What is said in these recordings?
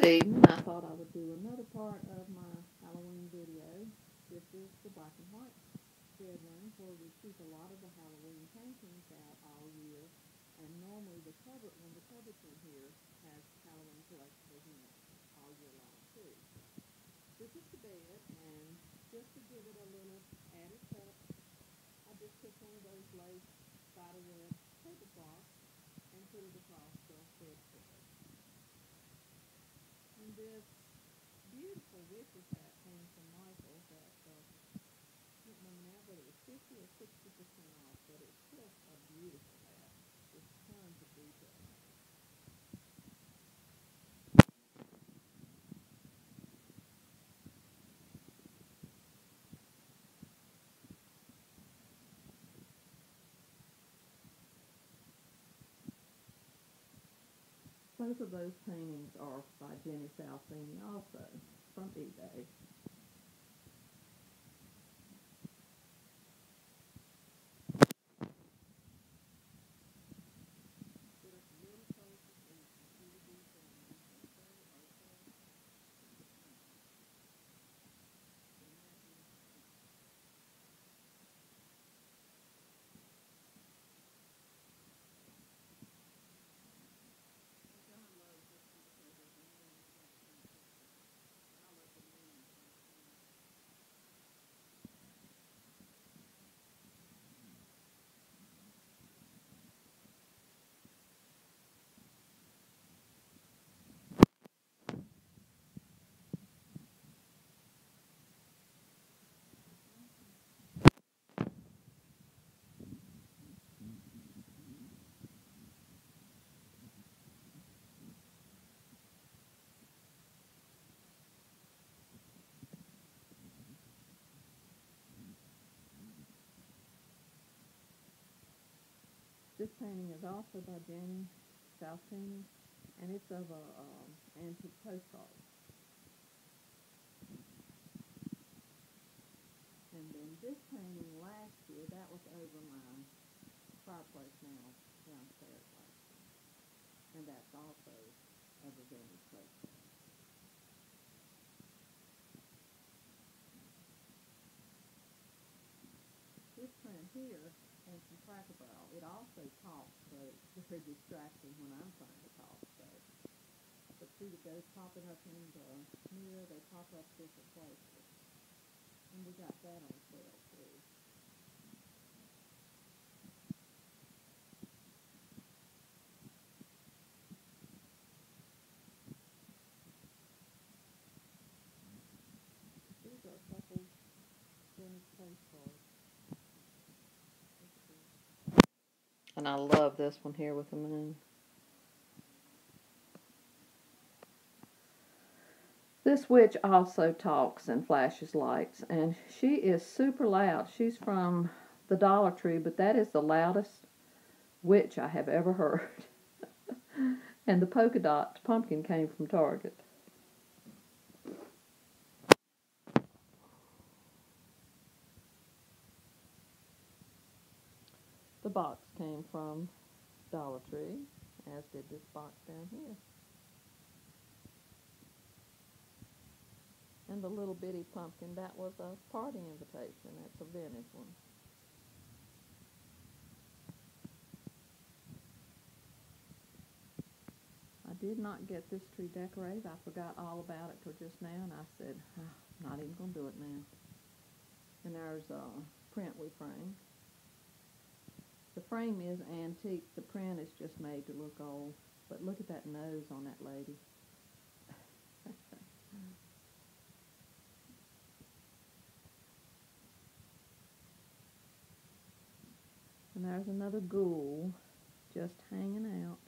Good evening. I thought I would do another part of my Halloween video. This is the black and white bedroom where we keep a lot of the Halloween paintings out all year. And normally the cupboard, when the cupboard's in here, has Halloween collectibles in it all year long too. This is the bed, and just to give it a little added touch, I just took one of those lace spiderweb tablecloths and put it across the bedspread. This beautiful witch's hat came from Michael's at, uh, I don't remember now, but it was fifty or sixty percent off, but it's just a beautiful hat, with tons of detail in it. Both of those paintings are by Jenny Salfini also, from eBay. This painting is also by Jenny Salfini, and it's of a um, antique postcard. And then this painting last year, that was over my fireplace now downstairs last year. And that's also of a vintage postcard. This print here from Cracker Barrel. It also talks, but it's very distracting when I'm trying to talk, so. But see the ghosts popping up in the mirror, they pop up different places. And we got that on sale too. These are a couple vintage postcards. And I love this one here with the moon. This witch also talks and flashes lights, and she is super loud. She's from the Dollar Tree, but that is the loudest witch I have ever heard. and the polka dot pumpkin came from Target. The box came from Dollar Tree, as did this box down here. And the little bitty pumpkin, that was a party invitation. That's a vintage one. I did not get this tree decorated. I forgot all about it till just now, and I said, "Ah, I'm not even going to do it now. And there's a print we framed. Frame is antique. The print is just made to look old. But look at that nose on that lady. and there's another ghoul just hanging out.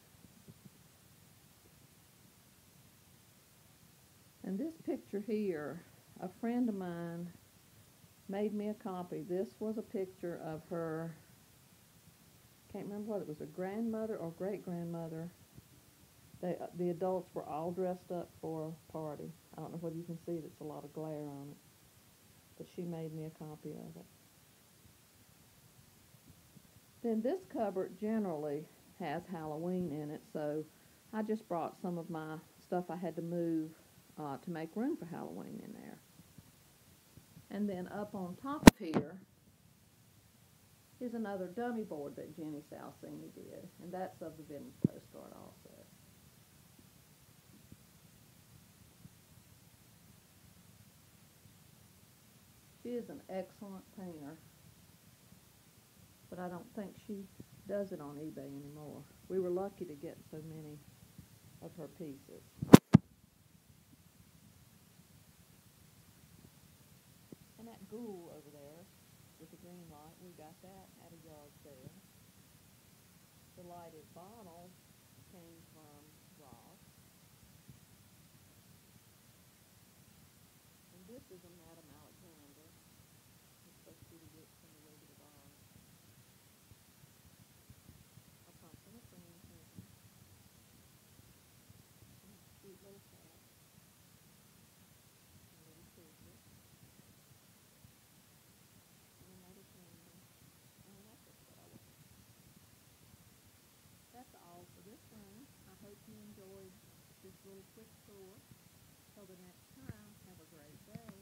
And this picture here, a friend of mine made me a copy. This was a picture of her can't remember whether it was a grandmother or great grandmother. They, uh, the adults were all dressed up for a party. I don't know whether you can see it, it's a lot of glare on it. But she made me a copy of it. Then this cupboard generally has Halloween in it, so I just brought some of my stuff I had to move uh, to make room for Halloween in there. And then up on top of here is another dummy board that Jenny Salfini did, and that's of the vintage postcard also. She is an excellent painter, but I don't think she does it on eBay anymore. We were lucky to get so many of her pieces. And that ghoul with the green light, we got that at a yard sale. The lighted bottle came from Ross. And this is a Madame Alexander. It's supposed to be the witch from the Wizard of Oz. A pumpkin, a friend, painting. And a cute little cat. A little picture. And another candle. And that's just what I want. That's all for this room. I hope you enjoyed this little quick tour. Till the next time, have a great day.